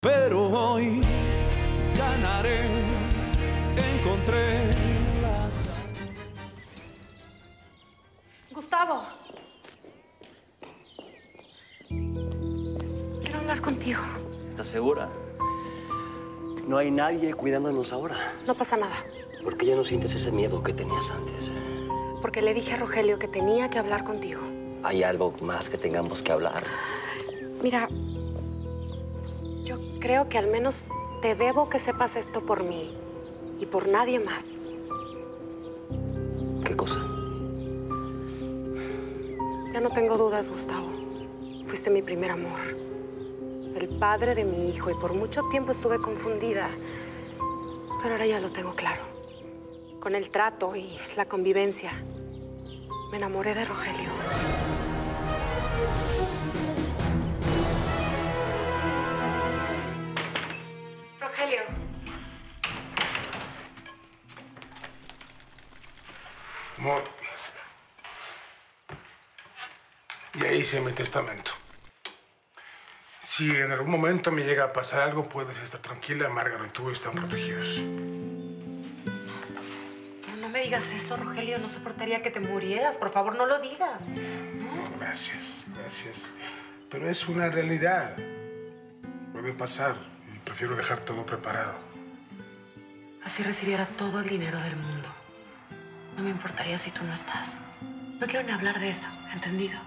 Pero hoy ganaré, encontré la Gustavo. Quiero hablar contigo. ¿Estás segura? No hay nadie cuidándonos ahora. No pasa nada. ¿Por qué ya no sientes ese miedo que tenías antes? Porque le dije a Rogelio que tenía que hablar contigo. ¿Hay algo más que tengamos que hablar? Mira, creo que al menos te debo que sepas esto por mí y por nadie más. ¿Qué cosa? Ya no tengo dudas, Gustavo. Fuiste mi primer amor. El padre de mi hijo y por mucho tiempo estuve confundida. Pero ahora ya lo tengo claro. Con el trato y la convivencia, me enamoré de Rogelio. Amor. Ya hice mi testamento. Si en algún momento me llega a pasar algo, puedes estar tranquila. Márgaro y tú están protegidos. No, no me digas eso, Rogelio. No soportaría que te murieras. Por favor, no lo digas. Gracias, gracias. Pero es una realidad. Puede pasar y prefiero dejar todo preparado. Así recibiera todo el dinero del mundo. No me importaría si tú no estás. No quiero ni hablar de eso, ¿entendido?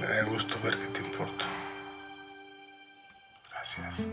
Me da gusto ver que te importo. Gracias.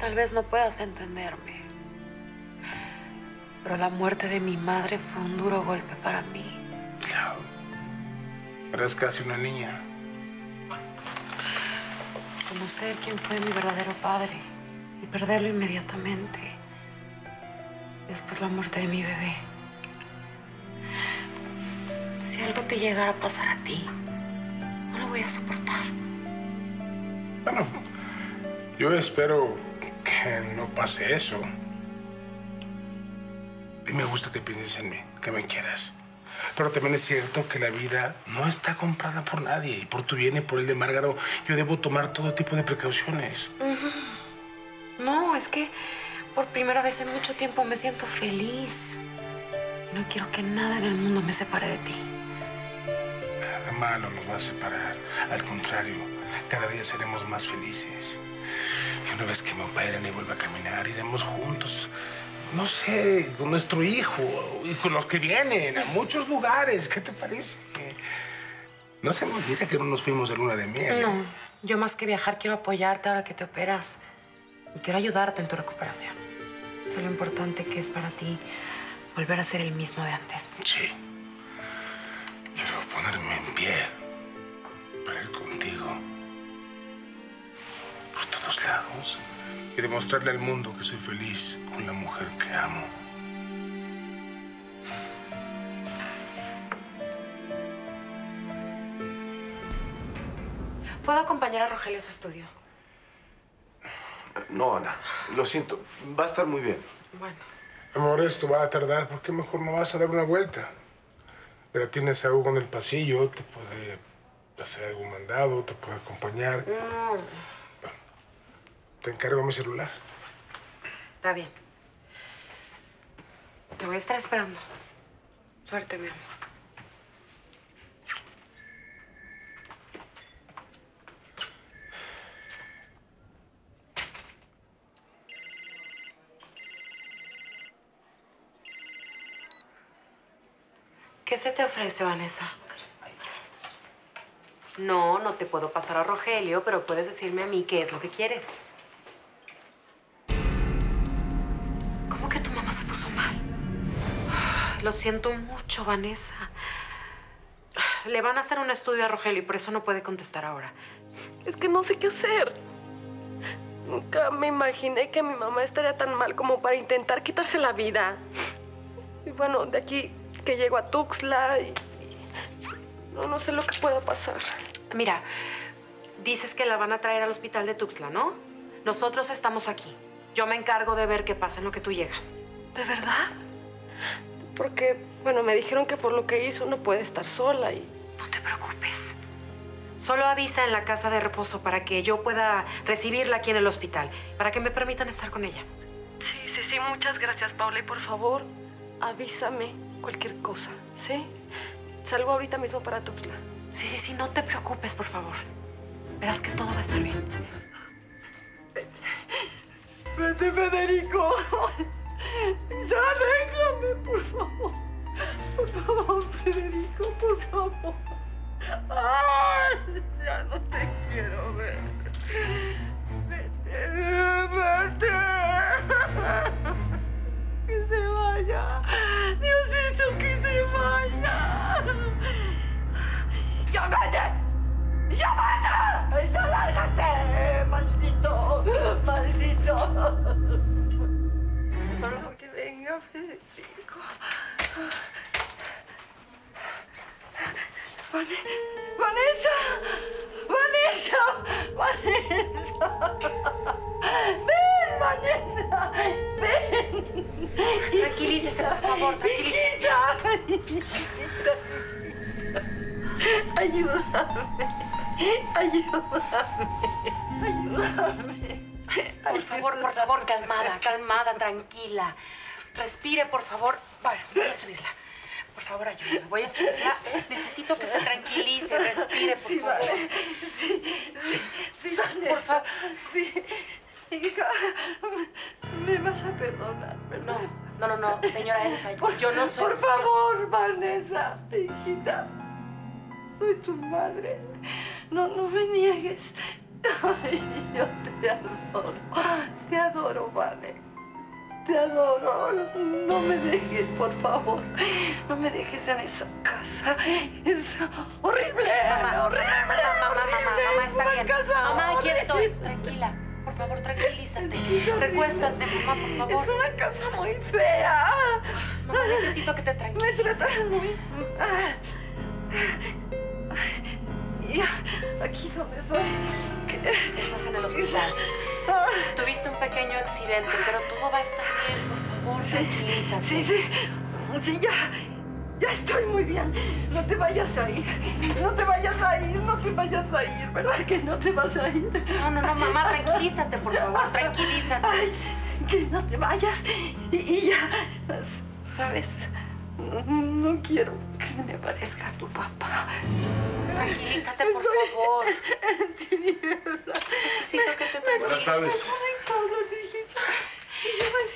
Tal vez no puedas entenderme. Pero la muerte de mi madre fue un duro golpe para mí. Eres casi una niña. Conocer quién fue mi verdadero padre y perderlo inmediatamente. Después la muerte de mi bebé. Si algo te llegara a pasar a ti, no lo voy a soportar. Bueno, yo espero que no pase eso. Y me gusta que pienses en mí, que me quieras. Pero también es cierto que la vida no está comprada por nadie. Y por tu bien y por el de Márgaro, yo debo tomar todo tipo de precauciones. No, es que por primera vez en mucho tiempo me siento feliz. No quiero que nada en el mundo me separe de ti. Nada malo nos va a separar. Al contrario, cada día seremos más felices. Y una vez que me operen y vuelva a caminar, iremos juntos. No sé, con nuestro hijo y con los que vienen a muchos lugares. ¿Qué te parece? No se me olvida que no nos fuimos de luna de miel. No, yo más que viajar quiero apoyarte ahora que te operas. Y quiero ayudarte en tu recuperación. Sé lo importante que es para ti volver a ser el mismo de antes. Sí. Quiero ponerme en pie y demostrarle al mundo que soy feliz con la mujer que amo. ¿Puedo acompañar a Rogelio a su estudio? No, Ana. Lo siento. Va a estar muy bien. Bueno. Amor, esto va a tardar. ¿Por qué mejor no vas a dar una vuelta? Pero tienes a Hugo en el pasillo, te puede hacer algún mandado, te puede acompañar. No, Te encargo mi celular. está bien. Te voy a estar esperando. Suerte, mi amor. ¿Qué se te ofrece, Vanessa? No, no te puedo pasar a Rogelio, pero puedes decirme a mí qué es lo que quieres. Lo siento mucho, Vanessa. Le van a hacer un estudio a Rogelio y por eso no puede contestar ahora. Es que no sé qué hacer. Nunca me imaginé que mi mamá estaría tan mal como para intentar quitarse la vida. Y bueno, de aquí que llego a Tuxtla y... no sé lo que pueda pasar. Mira, dices que la van a traer al hospital de Tuxtla, ¿no? Nosotros estamos aquí. Yo me encargo de ver qué pasa en lo que tú llegas. ¿De verdad? Porque, bueno, me dijeron que por lo que hizo no puede estar sola y... No te preocupes. Solo avisa en la casa de reposo para que yo pueda recibirla aquí en el hospital, para que me permitan estar con ella. Sí, sí, sí, muchas gracias, Paula. Y por favor, avísame cualquier cosa, ¿sí? Salgo ahorita mismo para Tuxtla. Sí, sí, sí, no te preocupes, por favor. Verás que todo va a estar bien. Vete, Federico. Ya por favor. Por favor, Federico, por favor. Ya no te quiero ver. Vete, vete. Que se vaya. Diosito, que se vaya. ¡Ya vete! ¡Ya vete! ¡Vanessa! ¡Vanessa! ¡Vanessa! ¡Ven, Vanessa! ¡Ven! Tranquilícese, por favor, tranquilícese. Ayúdame. Ayúdame. Ayúdame. Por favor, por favor, calmada, calmada, tranquila. Respire, por favor. Bueno, voy a subirla. Por favor, ayúdame. Voy a subirla. Necesito que se tranquilice, respire, por Sí, favor. vale. Sí, sí, sí, Vanessa. favor. Sí. Hija, me vas a perdonar, ¿verdad? No, no, no, no, señora Elsa, yo no soy... Por favor, Vanessa, hijita. Soy tu madre. No, no me niegues. Ay, yo te adoro. Te adoro, Vane. Te adoro. No me dejes, por favor. No me dejes en esa casa. Es horrible. Mamá, horrible. mamá, mamá, mamá, horrible. mamá, Es está bien. Mamá, aquí estoy. Tranquila. Por favor, tranquilízate. Recuéstate, mamá, por favor. Es una casa muy fea. Mamá, necesito que te Me tranquilices. tratas muy. Ya, aquí donde. ¿Qué? Estás en el hospital. Tuviste un pequeño accidente, pero todo va a estar bien, por favor, tranquilízate. Sí, sí. Sí, ya. Ya estoy muy bien. No te vayas a ir. No te vayas a ir. No te vayas a ir. ¿Verdad que no te vas a ir? No, no, no, mamá, tranquilízate, por favor, tranquilízate. Ay, que no te vayas. Y, y ya. ¿Sabes? No, no quiero que se me parezca tu papá. Tranquilízate, por Estoy favor. Necesito que te Buenas tranquilices. tardes.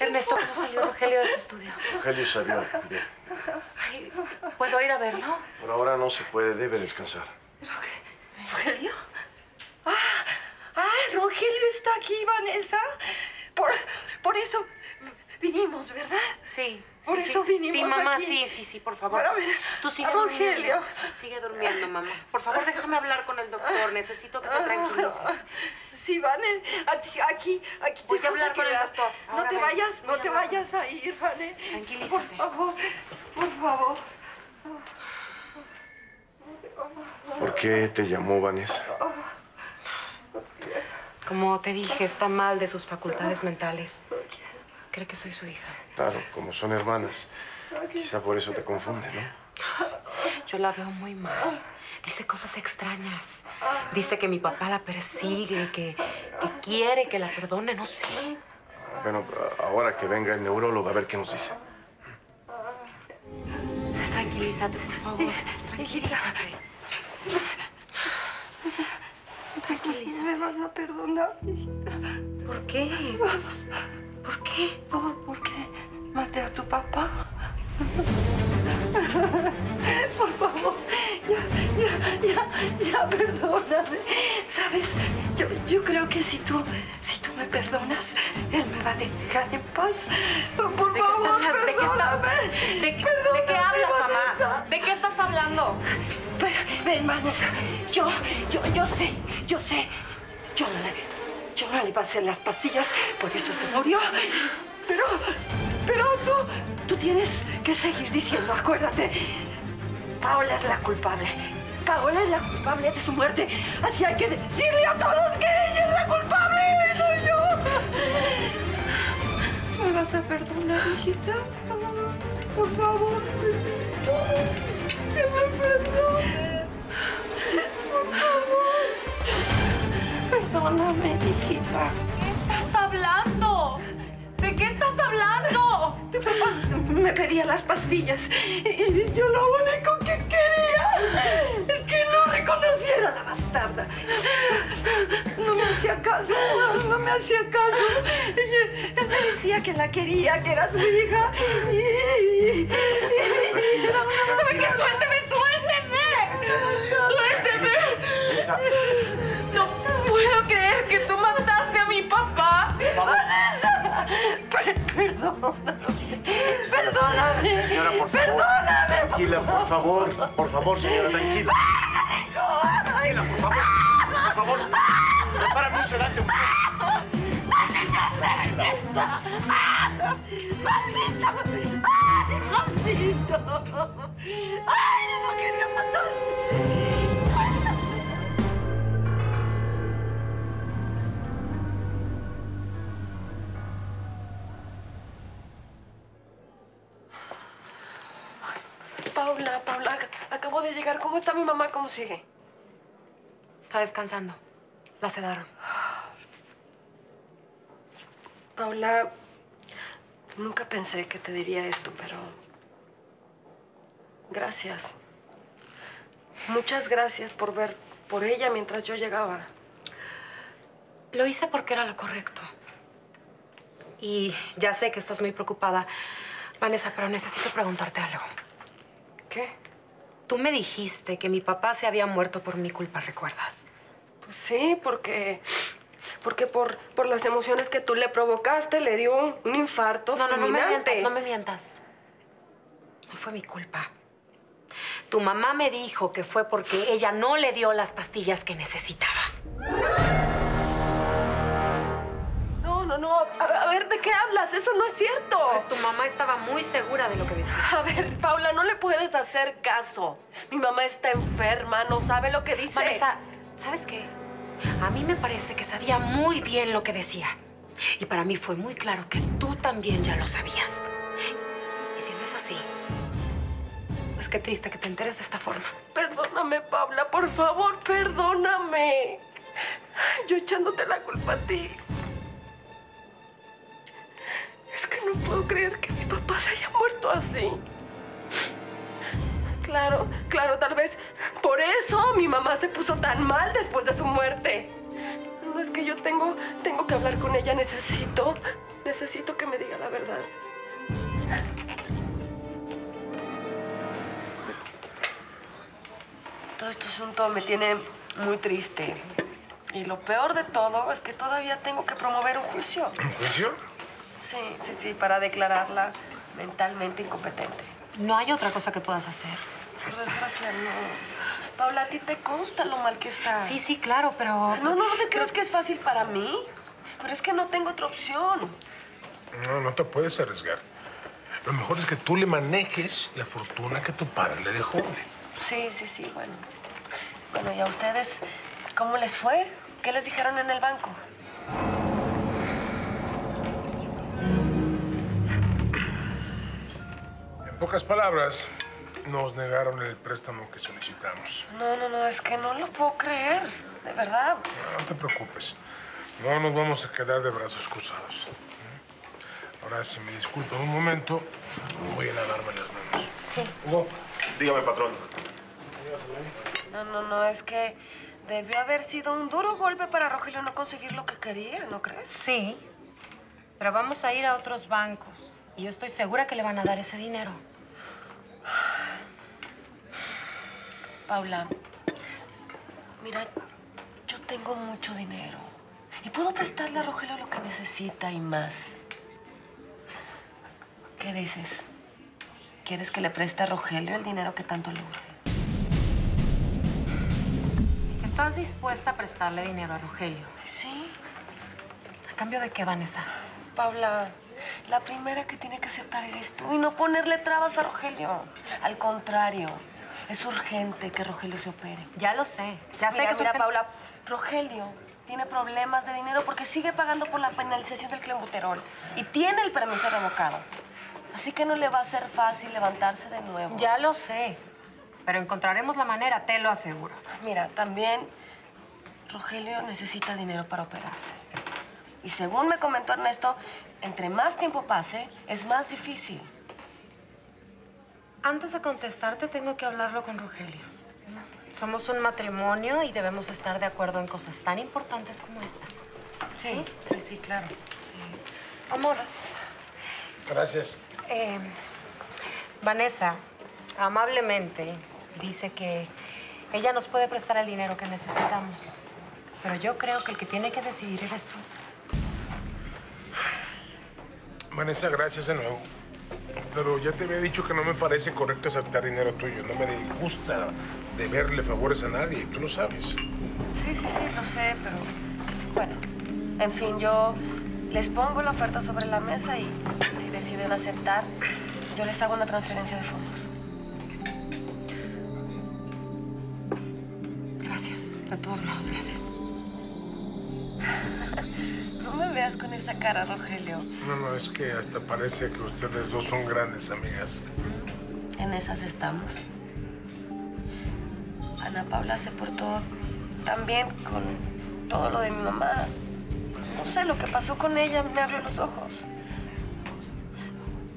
Ernesto, ¿cómo salió Rogelio de su estudio? Rogelio salió bien. Ay, ¿Puedo ir a verlo? Por ahora no se puede, debe descansar. ¿Rogelio? ¡Ah! ¡Ah! Rogelio está aquí, Vanessa. Por, por eso vinimos, ¿verdad? Sí. Por sí, eso sí. vinimos Sí, mamá, aquí. sí, sí, sí, por favor. Para ver Tú sigue a Rogelio. durmiendo. Sigue durmiendo, mamá. Por favor, déjame hablar con el doctor. Necesito que te tranquilices. Sí, Vane, aquí, aquí, aquí te Voy a hablar con el quedar. doctor. No te ven. vayas, Voy no a te vayas a ir, Vane. Tranquilízate. Por favor, por favor. ¿Por qué te llamó Vanessa? Como te dije, está mal de sus facultades mentales. Cree que soy su hija. Claro, como son hermanas. Quizá por eso te confunde, ¿no? Yo la veo muy mal. Dice cosas extrañas. Dice que mi papá la persigue, que, que quiere que la perdone, no sé. Bueno, ahora que venga el neurólogo a ver qué nos dice. Tranquilízate, por favor. Tranquilízate. Tranquilízate. ¿Me vas a perdonar, hijita? ¿Por qué? ¿Por qué? ¿Por, por qué maté a tu papá? Por favor, ya, ya, ya, ya, perdóname. Sabes, yo, yo creo que si tú, si tú me perdonas, él me va a dejar en paz. Por ¿De qué, está favor, qué está-. ¿De qué- ¿De qué hablas, Vanessa. mamá? ¿De qué estás hablando? Pero, ven, Vanessa, yo, yo, yo sé, yo sé. Yo no le, yo no le pasé las pastillas, por eso se murió. Pero, pero tú, tú tienes que seguir diciendo, acuérdate. Paola es la culpable. Paola es la culpable de su muerte. Así hay que decirle a todos que ella es la culpable, no yo. ¿Me vas a perdonar, hijita? por favor, necesito que me perdones. Por favor. Perdóname, hijita. ¿Qué estás hablando? ¿De qué estás hablando? Tu papá me pedía las pastillas y yo lo único que quería es que no reconociera a la bastarda. No me hacía caso, no me hacía caso. Él me decía que la quería, que era su hija. Y, y- y era una ¿Sabe qué? ¡Suélteme, suélteme! ¡Suélteme! Puedo creer que tú mataste a mi papá. Vanessa, perdóname, perdóname, señora, por favor. perdóname. Tranquila, por favor. Por favor, señora, tranquila. Tranquila, por favor. Por favor. Prepárame un sedante. usted. ¡Maldito! ¡Ay, maldito! ¡Ay, no quería matar! De llegar. ¿Cómo está mi mamá? ¿Cómo sigue? Está descansando. La sedaron. Paula, nunca pensé que te diría esto, pero... Gracias. Muchas gracias por ver por ella mientras yo llegaba. Lo hice porque era lo correcto. Y ya sé que estás muy preocupada, Vanessa, pero necesito preguntarte algo. ¿Qué? Tú me dijiste que mi papá se había muerto por mi culpa, ¿recuerdas? Pues sí, porque... Porque por, por las emociones que tú le provocaste, le dio un infarto No, no, no me mientas, no me mientas. No fue mi culpa. Tu mamá me dijo que fue porque ella no le dio las pastillas que necesitaba. Ver, ¿de qué hablas? Eso no es cierto. Pues tu mamá estaba muy segura de lo que decía. A ver, Paula, no le puedes hacer caso. Mi mamá está enferma, no sabe lo que dice. Vanessa, ¿sabes qué? A mí me parece que sabía muy bien lo que decía. Y para mí fue muy claro que tú también ya lo sabías. Y si no es así, pues qué triste que te enteres de esta forma. Perdóname, Paula, por favor, perdóname. Yo echándote la culpa a ti. Puedo creer que mi papá se haya muerto así. Claro, claro, tal vez por eso mi mamá se puso tan mal después de su muerte. No es que yo tengo, tengo que hablar con ella, necesito, necesito que me diga la verdad. Todo este asunto me tiene muy triste. Y lo peor de todo es que todavía tengo que promover un juicio. ¿Un juicio? Sí, sí, sí, para declararla mentalmente incompetente. No hay otra cosa que puedas hacer. Por desgracia, no. Paula, ¿a ti te consta lo mal que está? Sí, sí, claro, pero... No, no, ¿no te crees que es fácil para mí? Pero es que no tengo otra opción. No, no te puedes arriesgar. Lo mejor es que tú le manejes la fortuna que tu padre le dejó. Sí, sí, sí, bueno. Bueno, ¿y a ustedes cómo les fue? ¿Qué les dijeron en el banco? Pocas palabras, nos negaron el préstamo que solicitamos. No, no, no, es que no lo puedo creer. De verdad. No, no te preocupes. No nos vamos a quedar de brazos cruzados. Ahora, si me disculpan un momento, voy a lavarme las manos. Sí. Hugo, Dígame, patrón. No, no, no, es que debió haber sido un duro golpe para Rogelio no conseguir lo que quería, ¿no crees? Sí, pero vamos a ir a otros bancos. Y yo estoy segura que le van a dar ese dinero. Paula, mira, yo tengo mucho dinero y puedo prestarle a Rogelio lo que necesita y más. ¿Qué dices? ¿Quieres que le preste a Rogelio el dinero que tanto le urge? ¿Estás dispuesta a prestarle dinero a Rogelio? Sí. ¿A cambio de qué, Vanessa? Paula, la primera que tiene que aceptar eres tú y no ponerle trabas a Rogelio. Al contrario, es urgente que Rogelio se opere. Ya lo sé. Ya sé mira, que es mira, urgente. Paula, Rogelio tiene problemas de dinero porque sigue pagando por la penalización del clenbuterol y tiene el permiso revocado. Así que no le va a ser fácil levantarse de nuevo. Ya lo sé, pero encontraremos la manera, te lo aseguro. Mira, también Rogelio necesita dinero para operarse. Y según me comentó Ernesto, entre más tiempo pase, es más difícil. Antes de contestarte, tengo que hablarlo con Rogelio. Somos un matrimonio y debemos estar de acuerdo en cosas tan importantes como esta. Sí, sí, sí, claro. Amor, Gracias. eh, Vanessa amablemente dice que ella nos puede prestar el dinero que necesitamos. Pero yo creo que el que tiene que decidir eres tú. Vanessa, gracias de nuevo. Pero ya te había dicho que no me parece correcto aceptar dinero tuyo. No me gusta deberle favores a nadie, tú lo sabes. Sí, sí, sí, lo sé, pero bueno, en fin, yo les pongo la oferta sobre la mesa y si deciden aceptar, yo les hago una transferencia de fondos. Gracias. De todos modos, gracias. Con esa cara, Rogelio. No, no, es que hasta parece que ustedes dos son grandes amigas. En esas estamos. Ana Paula se portó tan bien con todo lo de mi mamá. No sé, lo que pasó con ella me abrió los ojos.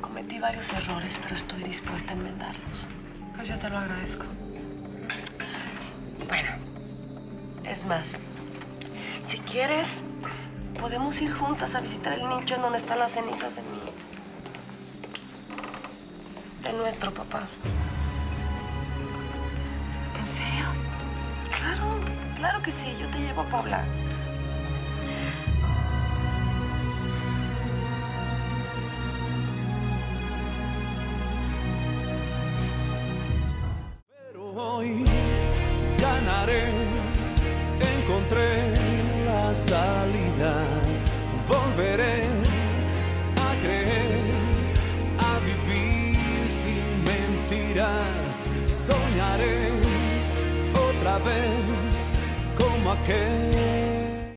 Cometí varios errores, pero estoy dispuesta a enmendarlos. Pues yo te lo agradezco. Bueno, es más, si quieres, podemos ir juntas a visitar el nicho en donde están las cenizas de mi... de nuestro papá. ¿En serio? Claro, claro que sí, yo te llevo a Paula. que